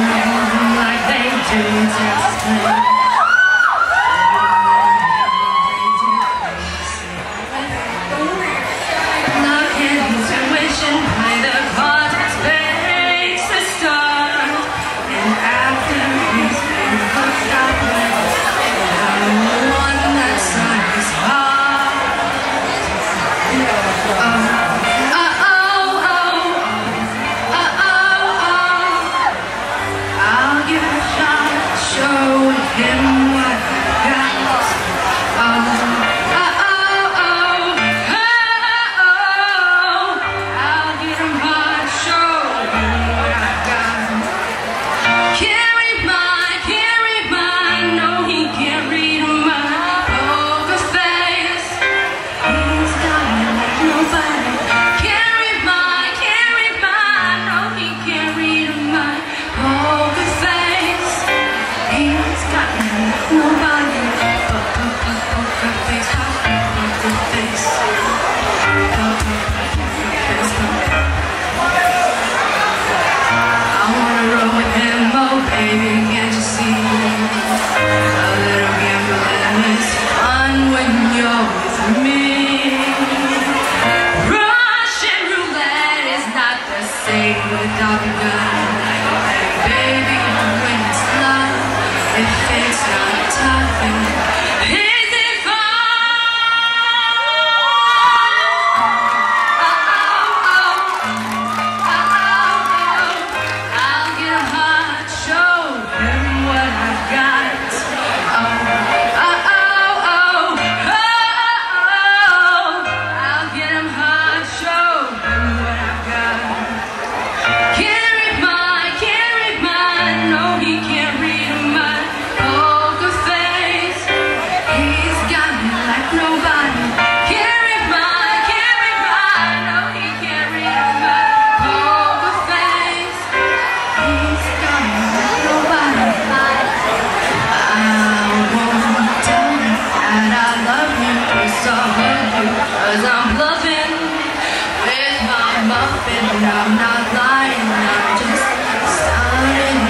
like they do just explain. Cause I'm bluffing with my muffin, but I'm not lying, I'm just starting.